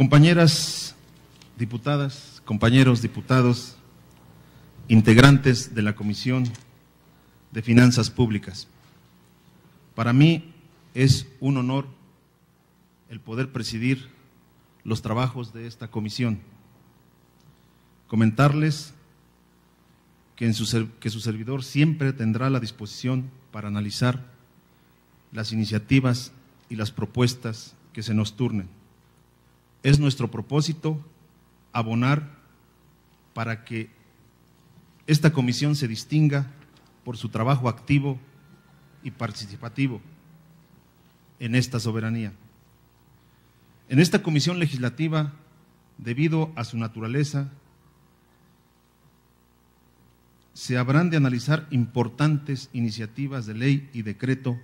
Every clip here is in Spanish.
Compañeras diputadas, compañeros diputados, integrantes de la Comisión de Finanzas Públicas. Para mí es un honor el poder presidir los trabajos de esta comisión. Comentarles que, su, su servidor siempre tendrá la disposición para analizar las iniciativas y las propuestas que se nos turnen. Es nuestro propósito abonar para que esta comisión se distinga por su trabajo activo y participativo en esta soberanía. En esta comisión legislativa, debido a su naturaleza, se habrán de analizar importantes iniciativas de ley y decreto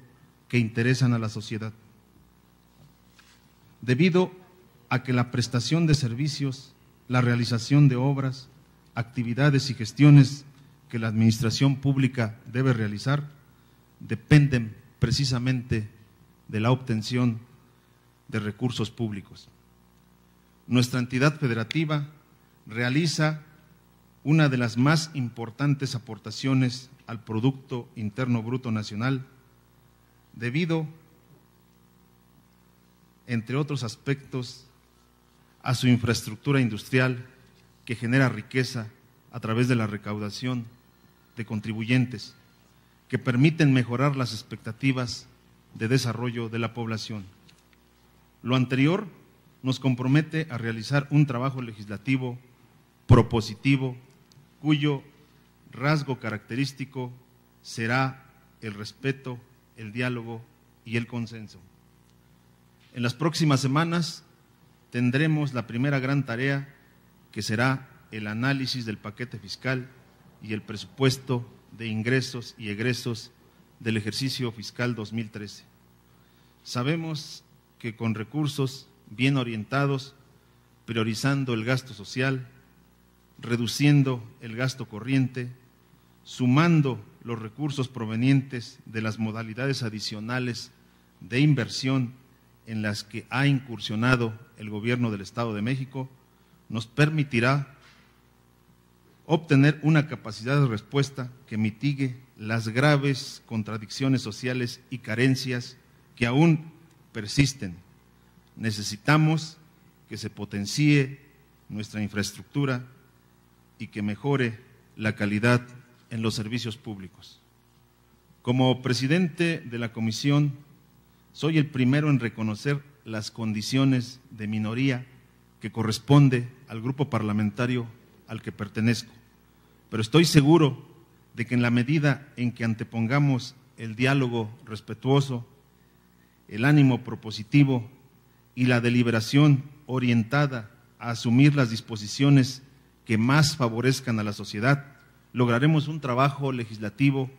que interesan a la sociedad. Debido a que la prestación de servicios, la realización de obras, actividades y gestiones que la administración pública debe realizar dependen precisamente de la obtención de recursos públicos. Nuestra entidad federativa realiza una de las más importantes aportaciones al Producto Interno Bruto Nacional debido, entre otros aspectos, a su infraestructura industrial, que genera riqueza a través de la recaudación de contribuyentes que permiten mejorar las expectativas de desarrollo de la población. Lo anterior nos compromete a realizar un trabajo legislativo propositivo cuyo rasgo característico será el respeto, el diálogo y el consenso. En las próximas semanas tendremos la primera gran tarea que será el análisis del paquete fiscal y el presupuesto de ingresos y egresos del ejercicio fiscal 2013. Sabemos que con recursos bien orientados, priorizando el gasto social, reduciendo el gasto corriente, sumando los recursos provenientes de las modalidades adicionales de inversión en las que ha incursionado el gobierno del Estado de México, nos permitirá obtener una capacidad de respuesta que mitigue las graves contradicciones sociales y carencias que aún persisten. Necesitamos que se potencie nuestra infraestructura y que mejore la calidad en los servicios públicos. Como presidente de la comisión, soy el primero en reconocer las condiciones de minoría que corresponde al grupo parlamentario al que pertenezco. Pero estoy seguro de que en la medida en que antepongamos el diálogo respetuoso, el ánimo propositivo y la deliberación orientada a asumir las disposiciones que más favorezcan a la sociedad, lograremos un trabajo legislativo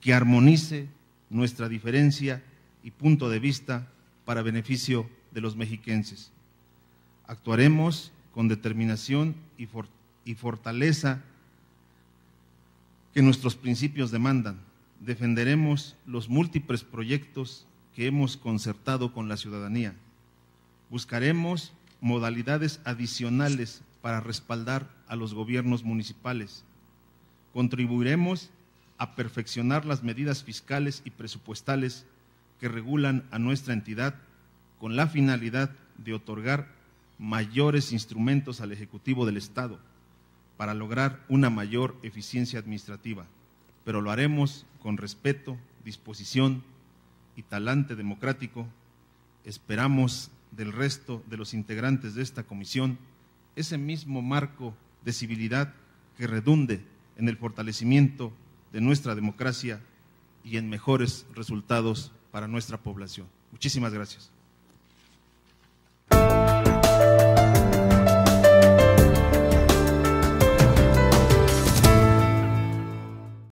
que armonice nuestra diferencia y punto de vista para beneficio de los mexiquenses. Actuaremos con determinación y, fortaleza que nuestros principios demandan. Defenderemos los múltiples proyectos que hemos concertado con la ciudadanía. Buscaremos modalidades adicionales para respaldar a los gobiernos municipales. Contribuiremos a perfeccionar las medidas fiscales y presupuestales que regulan a nuestra entidad con la finalidad de otorgar mayores instrumentos al Ejecutivo del Estado para lograr una mayor eficiencia administrativa, pero lo haremos con respeto, disposición y talante democrático. Esperamos del resto de los integrantes de esta comisión ese mismo marco de civilidad que redunde en el fortalecimiento de nuestra democracia y en mejores resultados para nuestra población. Muchísimas gracias.